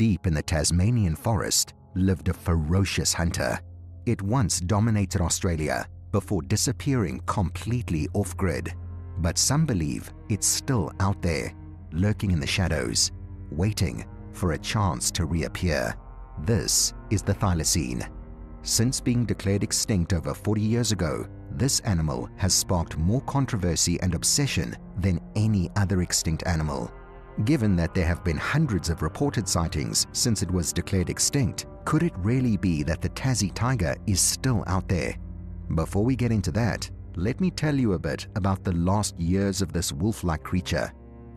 deep in the Tasmanian forest lived a ferocious hunter. It once dominated Australia before disappearing completely off-grid. But some believe it's still out there, lurking in the shadows, waiting for a chance to reappear. This is the thylacine. Since being declared extinct over 40 years ago, this animal has sparked more controversy and obsession than any other extinct animal. Given that there have been hundreds of reported sightings since it was declared extinct, could it really be that the Tassie tiger is still out there? Before we get into that, let me tell you a bit about the last years of this wolf-like creature.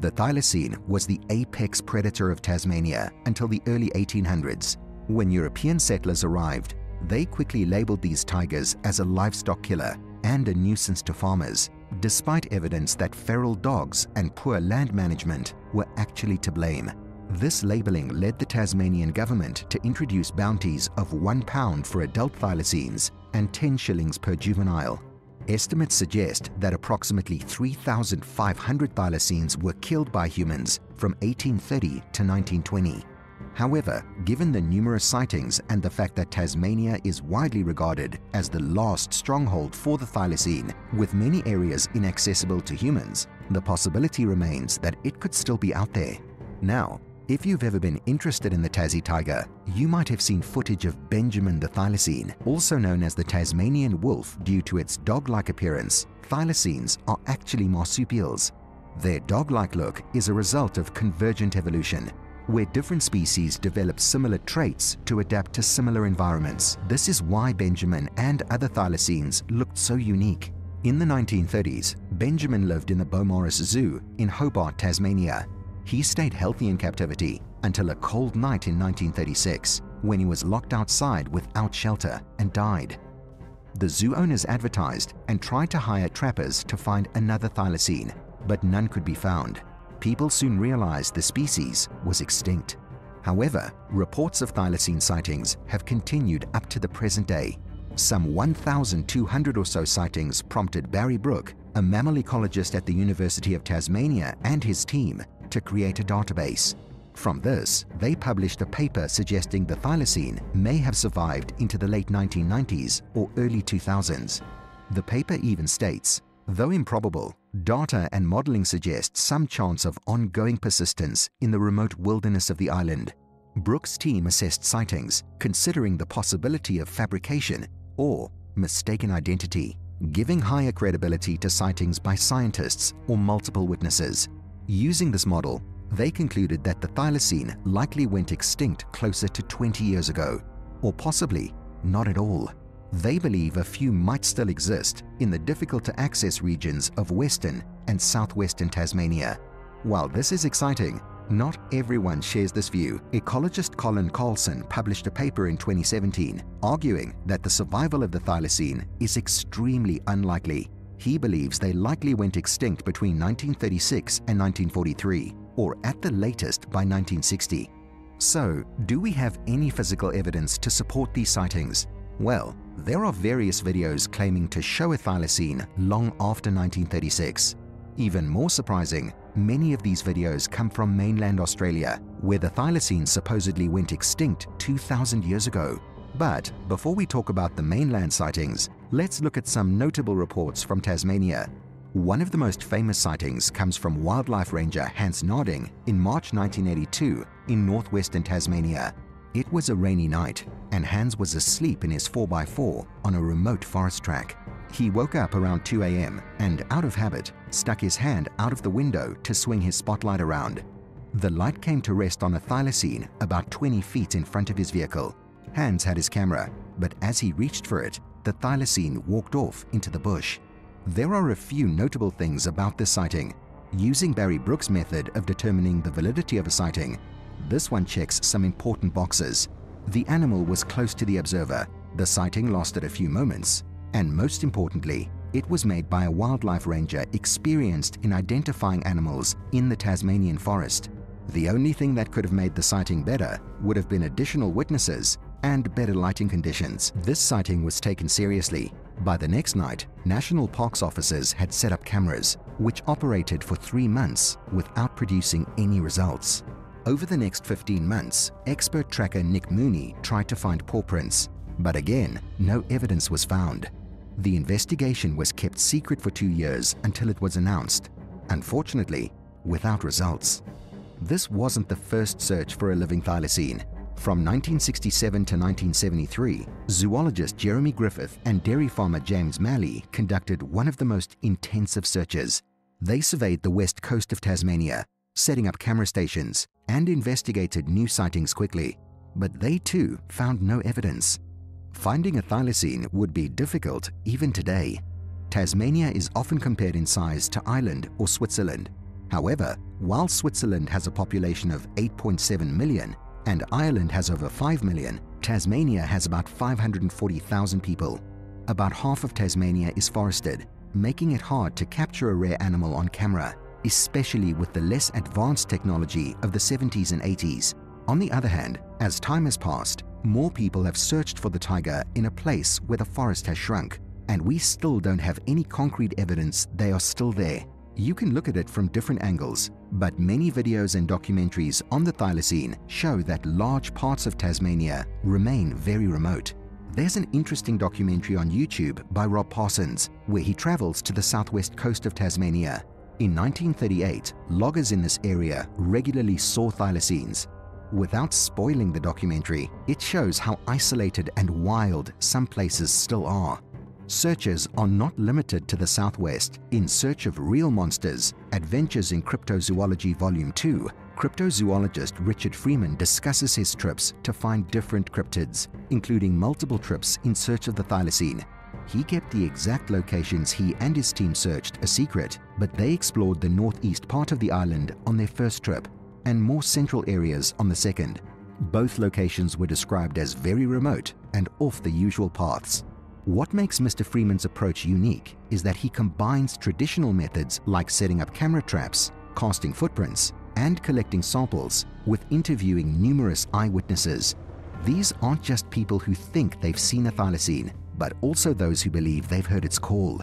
The thylacine was the apex predator of Tasmania until the early 1800s. When European settlers arrived, they quickly labeled these tigers as a livestock killer and a nuisance to farmers, despite evidence that feral dogs and poor land management were actually to blame. This labeling led the Tasmanian government to introduce bounties of £1 for adult thylacines and 10 shillings per juvenile. Estimates suggest that approximately 3,500 thylacines were killed by humans from 1830 to 1920. However, given the numerous sightings and the fact that Tasmania is widely regarded as the last stronghold for the thylacine, with many areas inaccessible to humans, the possibility remains that it could still be out there. Now, if you've ever been interested in the Tassie tiger, you might have seen footage of Benjamin the thylacine, also known as the Tasmanian wolf due to its dog-like appearance. Thylacines are actually marsupials. Their dog-like look is a result of convergent evolution, where different species develop similar traits to adapt to similar environments. This is why Benjamin and other thylacines looked so unique. In the 1930s, Benjamin lived in the Beaumaris Zoo in Hobart, Tasmania, he stayed healthy in captivity until a cold night in 1936 when he was locked outside without shelter and died. The zoo owners advertised and tried to hire trappers to find another thylacine, but none could be found. People soon realized the species was extinct. However, reports of thylacine sightings have continued up to the present day. Some 1,200 or so sightings prompted Barry Brook, a mammal ecologist at the University of Tasmania and his team to create a database. From this, they published a paper suggesting the thylacine may have survived into the late 1990s or early 2000s. The paper even states, though improbable, data and modeling suggest some chance of ongoing persistence in the remote wilderness of the island. Brook's team assessed sightings, considering the possibility of fabrication or mistaken identity, giving higher credibility to sightings by scientists or multiple witnesses. Using this model, they concluded that the thylacine likely went extinct closer to 20 years ago, or possibly not at all. They believe a few might still exist in the difficult-to-access regions of western and southwestern Tasmania. While this is exciting, not everyone shares this view. Ecologist Colin Carlson published a paper in 2017 arguing that the survival of the thylacine is extremely unlikely he believes they likely went extinct between 1936 and 1943, or at the latest by 1960. So, do we have any physical evidence to support these sightings? Well, there are various videos claiming to show a thylacine long after 1936. Even more surprising, many of these videos come from mainland Australia, where the thylacine supposedly went extinct 2,000 years ago. But before we talk about the mainland sightings, let's look at some notable reports from Tasmania. One of the most famous sightings comes from wildlife ranger Hans Naarding in March 1982 in northwestern Tasmania. It was a rainy night, and Hans was asleep in his 4x4 on a remote forest track. He woke up around 2 a.m. and, out of habit, stuck his hand out of the window to swing his spotlight around. The light came to rest on a thylacine about 20 feet in front of his vehicle. Hans had his camera, but as he reached for it, the thylacine walked off into the bush. There are a few notable things about this sighting. Using Barry Brook's method of determining the validity of a sighting, this one checks some important boxes. The animal was close to the observer, the sighting lasted a few moments, and most importantly, it was made by a wildlife ranger experienced in identifying animals in the Tasmanian forest. The only thing that could have made the sighting better would have been additional witnesses and better lighting conditions. This sighting was taken seriously. By the next night, National Parks officers had set up cameras, which operated for three months without producing any results. Over the next 15 months, expert tracker Nick Mooney tried to find paw prints, but again, no evidence was found. The investigation was kept secret for two years until it was announced, unfortunately, without results. This wasn't the first search for a living thylacine. From 1967 to 1973, zoologist Jeremy Griffith and dairy farmer James Malley conducted one of the most intensive searches. They surveyed the west coast of Tasmania, setting up camera stations, and investigated new sightings quickly. But they too found no evidence. Finding a thylacine would be difficult even today. Tasmania is often compared in size to Ireland or Switzerland. However, while Switzerland has a population of 8.7 million and Ireland has over 5 million, Tasmania has about 540,000 people. About half of Tasmania is forested, making it hard to capture a rare animal on camera, especially with the less advanced technology of the 70s and 80s. On the other hand, as time has passed, more people have searched for the tiger in a place where the forest has shrunk, and we still don't have any concrete evidence they are still there. You can look at it from different angles, but many videos and documentaries on the thylacine show that large parts of Tasmania remain very remote. There's an interesting documentary on YouTube by Rob Parsons where he travels to the southwest coast of Tasmania. In 1938, loggers in this area regularly saw thylacines. Without spoiling the documentary, it shows how isolated and wild some places still are. Searches are not limited to the Southwest. In Search of Real Monsters, Adventures in Cryptozoology Volume 2, cryptozoologist Richard Freeman discusses his trips to find different cryptids, including multiple trips in search of the thylacine. He kept the exact locations he and his team searched a secret, but they explored the northeast part of the island on their first trip and more central areas on the second. Both locations were described as very remote and off the usual paths. What makes Mr. Freeman's approach unique is that he combines traditional methods like setting up camera traps, casting footprints, and collecting samples with interviewing numerous eyewitnesses. These aren't just people who think they've seen a thylacine, but also those who believe they've heard its call.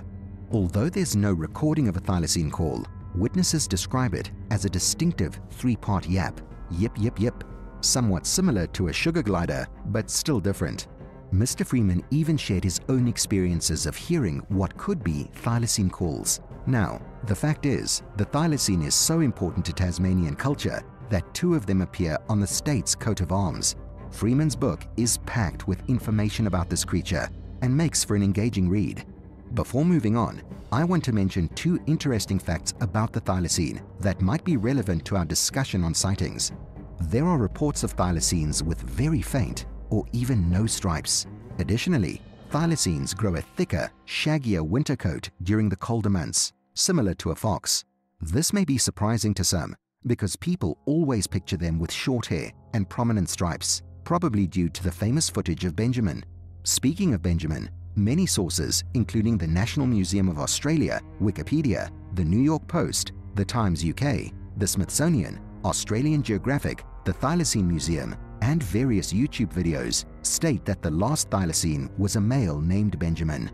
Although there's no recording of a thylacine call, witnesses describe it as a distinctive three-part yap, yip yip yip, somewhat similar to a sugar glider, but still different. Mr. Freeman even shared his own experiences of hearing what could be thylacine calls. Now, the fact is, the thylacine is so important to Tasmanian culture that two of them appear on the state's coat of arms. Freeman's book is packed with information about this creature and makes for an engaging read. Before moving on, I want to mention two interesting facts about the thylacine that might be relevant to our discussion on sightings. There are reports of thylacines with very faint or even no stripes. Additionally, thylacines grow a thicker, shaggier winter coat during the colder months, similar to a fox. This may be surprising to some because people always picture them with short hair and prominent stripes, probably due to the famous footage of Benjamin. Speaking of Benjamin, many sources, including the National Museum of Australia, Wikipedia, the New York Post, the Times UK, the Smithsonian, Australian Geographic, the Thylacine Museum, and various YouTube videos state that the last thylacine was a male named Benjamin.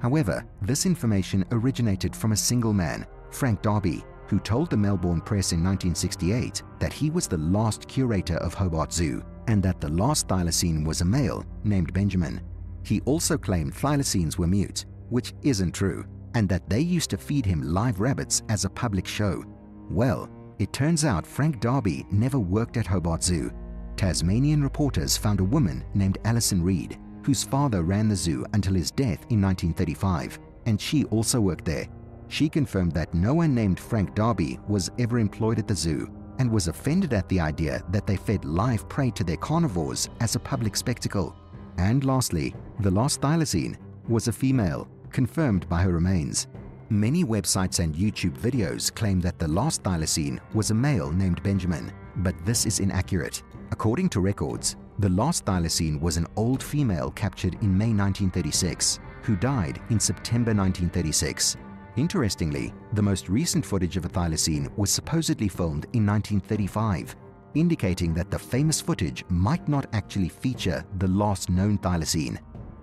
However, this information originated from a single man, Frank Darby, who told the Melbourne Press in 1968 that he was the last curator of Hobart Zoo and that the last thylacine was a male named Benjamin. He also claimed thylacines were mute, which isn't true, and that they used to feed him live rabbits as a public show. Well, it turns out Frank Darby never worked at Hobart Zoo Tasmanian reporters found a woman named Alison Reid, whose father ran the zoo until his death in 1935, and she also worked there. She confirmed that no one named Frank Darby was ever employed at the zoo and was offended at the idea that they fed live prey to their carnivores as a public spectacle. And lastly, the last thylacine was a female, confirmed by her remains. Many websites and YouTube videos claim that the last thylacine was a male named Benjamin, but this is inaccurate. According to records, the last thylacine was an old female captured in May 1936, who died in September 1936. Interestingly, the most recent footage of a thylacine was supposedly filmed in 1935, indicating that the famous footage might not actually feature the last known thylacine.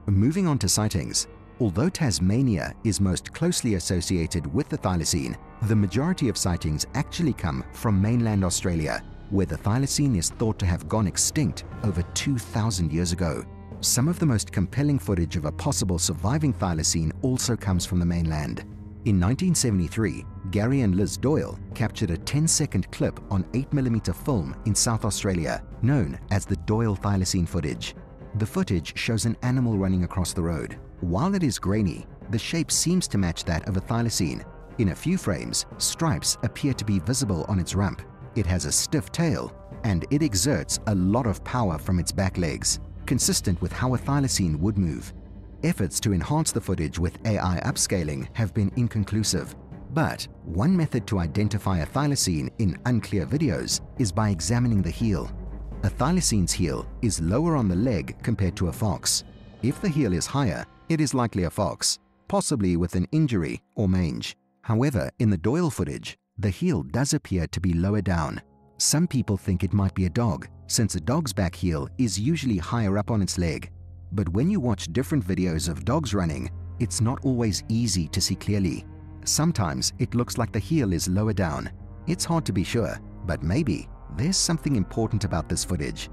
Moving on to sightings, although Tasmania is most closely associated with the thylacine, the majority of sightings actually come from mainland Australia, where the thylacine is thought to have gone extinct over 2,000 years ago. Some of the most compelling footage of a possible surviving thylacine also comes from the mainland. In 1973, Gary and Liz Doyle captured a 10-second clip on 8mm film in South Australia, known as the Doyle thylacine footage. The footage shows an animal running across the road. While it is grainy, the shape seems to match that of a thylacine. In a few frames, stripes appear to be visible on its rump. It has a stiff tail, and it exerts a lot of power from its back legs, consistent with how a thylacine would move. Efforts to enhance the footage with AI upscaling have been inconclusive, but one method to identify a thylacine in unclear videos is by examining the heel. A thylacine's heel is lower on the leg compared to a fox. If the heel is higher, it is likely a fox, possibly with an injury or mange. However, in the Doyle footage, the heel does appear to be lower down. Some people think it might be a dog, since a dog's back heel is usually higher up on its leg. But when you watch different videos of dogs running, it's not always easy to see clearly. Sometimes it looks like the heel is lower down. It's hard to be sure, but maybe there's something important about this footage.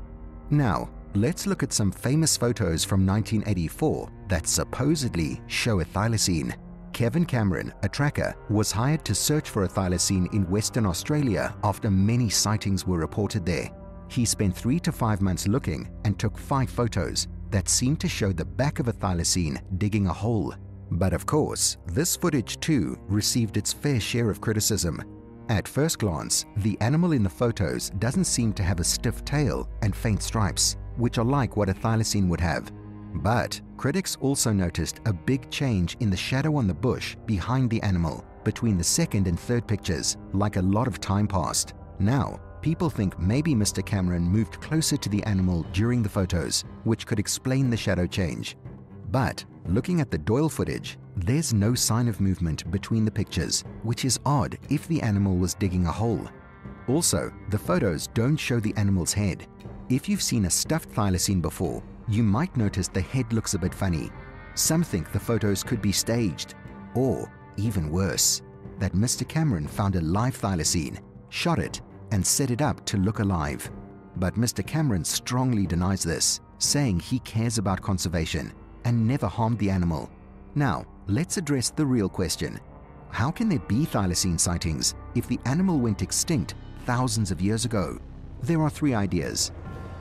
Now, let's look at some famous photos from 1984 that supposedly show a thylacine. Kevin Cameron, a tracker, was hired to search for a thylacine in Western Australia after many sightings were reported there. He spent three to five months looking and took five photos that seemed to show the back of a thylacine digging a hole. But of course, this footage too received its fair share of criticism. At first glance, the animal in the photos doesn't seem to have a stiff tail and faint stripes, which are like what a thylacine would have. But critics also noticed a big change in the shadow on the bush behind the animal between the second and third pictures, like a lot of time passed. Now, people think maybe Mr. Cameron moved closer to the animal during the photos, which could explain the shadow change. But looking at the Doyle footage, there's no sign of movement between the pictures, which is odd if the animal was digging a hole. Also, the photos don't show the animal's head. If you've seen a stuffed thylacine before, you might notice the head looks a bit funny. Some think the photos could be staged, or even worse, that Mr. Cameron found a live thylacine, shot it, and set it up to look alive. But Mr. Cameron strongly denies this, saying he cares about conservation and never harmed the animal. Now, let's address the real question. How can there be thylacine sightings if the animal went extinct thousands of years ago? There are three ideas.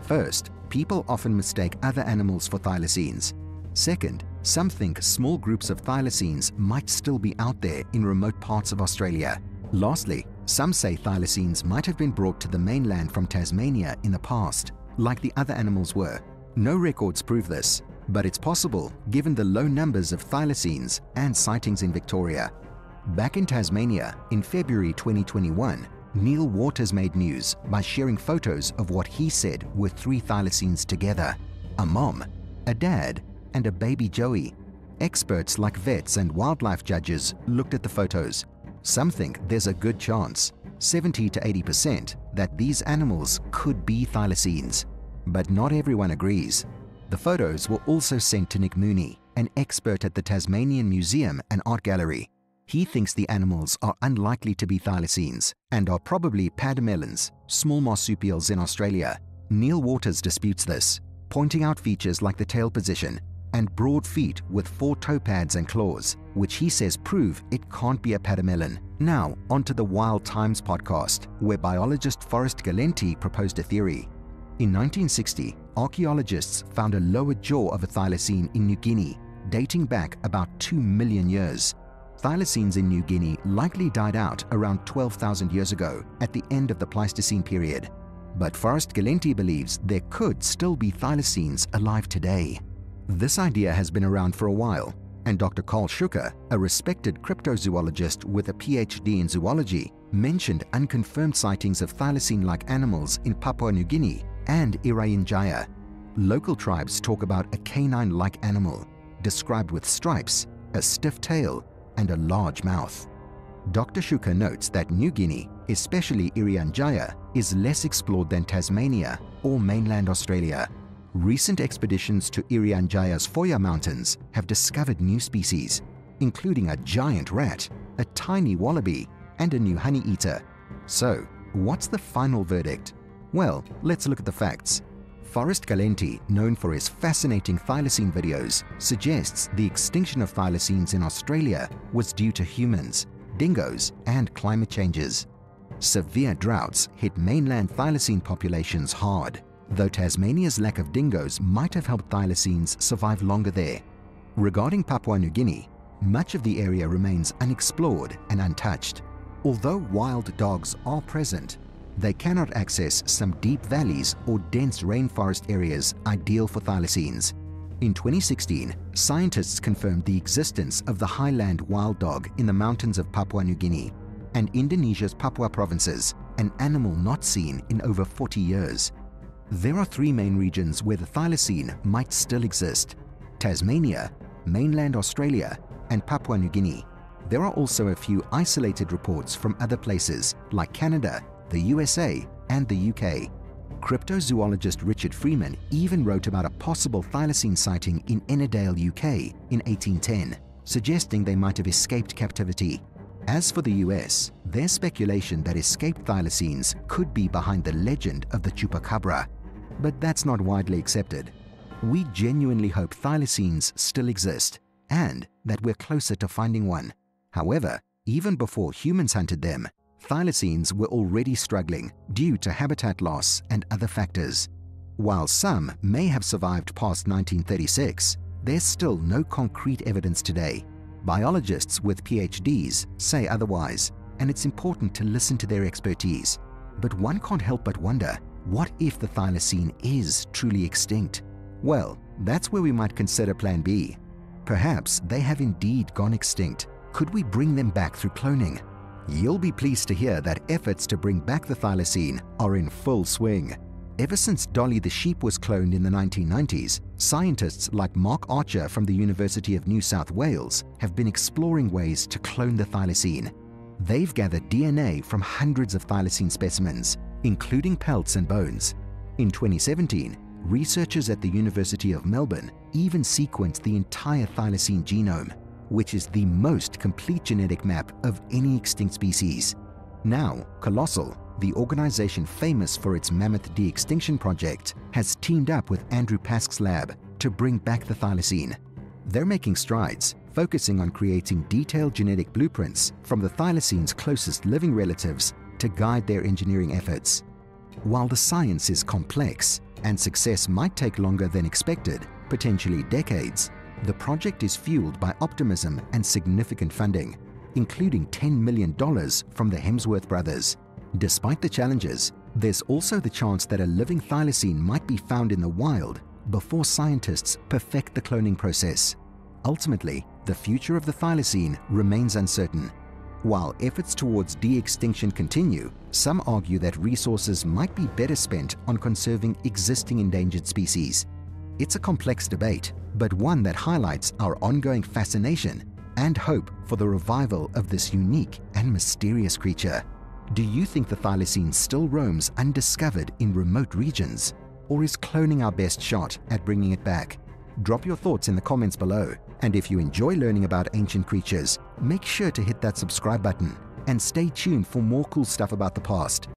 First, people often mistake other animals for thylacines. Second, some think small groups of thylacines might still be out there in remote parts of Australia. Lastly, some say thylacines might have been brought to the mainland from Tasmania in the past, like the other animals were. No records prove this, but it's possible given the low numbers of thylacines and sightings in Victoria. Back in Tasmania, in February 2021, Neil Waters made news by sharing photos of what he said were three thylacines together, a mom, a dad, and a baby Joey. Experts like vets and wildlife judges looked at the photos. Some think there's a good chance, 70 to 80%, that these animals could be thylacines. But not everyone agrees. The photos were also sent to Nick Mooney, an expert at the Tasmanian Museum and Art Gallery. He thinks the animals are unlikely to be thylacines and are probably pademelons, small marsupials in Australia. Neil Waters disputes this, pointing out features like the tail position and broad feet with four toe pads and claws, which he says prove it can't be a pademelon. Now, onto the Wild Times podcast, where biologist Forrest Galante proposed a theory. In 1960, archaeologists found a lower jaw of a thylacine in New Guinea, dating back about 2 million years. Thylacines in New Guinea likely died out around 12,000 years ago at the end of the Pleistocene period. But Forrest Galante believes there could still be thylacines alive today. This idea has been around for a while, and Dr. Karl Shuker, a respected cryptozoologist with a PhD in zoology, mentioned unconfirmed sightings of thylacine-like animals in Papua New Guinea and Irian Jaya. Local tribes talk about a canine-like animal, described with stripes, a stiff tail, and a large mouth. Dr. Shuker notes that New Guinea, especially Irian Jaya, is less explored than Tasmania or mainland Australia. Recent expeditions to Irian Jaya's Foja Mountains have discovered new species, including a giant rat, a tiny wallaby, and a new honey eater. So, what's the final verdict? Well, let's look at the facts. Forrest Galante, known for his fascinating thylacine videos, suggests the extinction of thylacines in Australia was due to humans, dingoes, and climate changes. Severe droughts hit mainland thylacine populations hard, though Tasmania's lack of dingoes might have helped thylacines survive longer there. Regarding Papua New Guinea, much of the area remains unexplored and untouched. Although wild dogs are present, they cannot access some deep valleys or dense rainforest areas ideal for thylacines. In 2016, scientists confirmed the existence of the highland wild dog in the mountains of Papua New Guinea and Indonesia's Papua provinces, an animal not seen in over 40 years. There are three main regions where the thylacine might still exist. Tasmania, mainland Australia, and Papua New Guinea. There are also a few isolated reports from other places like Canada, the USA, and the UK. Cryptozoologist Richard Freeman even wrote about a possible thylacine sighting in Ennerdale, UK in 1810, suggesting they might have escaped captivity. As for the US, there's speculation that escaped thylacines could be behind the legend of the chupacabra, but that's not widely accepted. We genuinely hope thylacines still exist and that we're closer to finding one. However, even before humans hunted them, thylacines were already struggling due to habitat loss and other factors. While some may have survived past 1936, there's still no concrete evidence today. Biologists with PhDs say otherwise, and it's important to listen to their expertise. But one can't help but wonder, what if the thylacine is truly extinct? Well, that's where we might consider Plan B. Perhaps they have indeed gone extinct. Could we bring them back through cloning? You'll be pleased to hear that efforts to bring back the thylacine are in full swing. Ever since Dolly the sheep was cloned in the 1990s, scientists like Mark Archer from the University of New South Wales have been exploring ways to clone the thylacine. They've gathered DNA from hundreds of thylacine specimens, including pelts and bones. In 2017, researchers at the University of Melbourne even sequenced the entire thylacine genome, which is the most complete genetic map of any extinct species. Now, Colossal, the organization famous for its mammoth de-extinction project, has teamed up with Andrew Pask's lab to bring back the thylacine. They're making strides, focusing on creating detailed genetic blueprints from the thylacine's closest living relatives to guide their engineering efforts. While the science is complex and success might take longer than expected, potentially decades, the project is fueled by optimism and significant funding, including $10 million from the Hemsworth brothers. Despite the challenges, there's also the chance that a living thylacine might be found in the wild before scientists perfect the cloning process. Ultimately, the future of the thylacine remains uncertain. While efforts towards de-extinction continue, some argue that resources might be better spent on conserving existing endangered species. It's a complex debate, but one that highlights our ongoing fascination and hope for the revival of this unique and mysterious creature. Do you think the thylacine still roams undiscovered in remote regions? Or is cloning our best shot at bringing it back? Drop your thoughts in the comments below. And if you enjoy learning about ancient creatures, make sure to hit that subscribe button and stay tuned for more cool stuff about the past.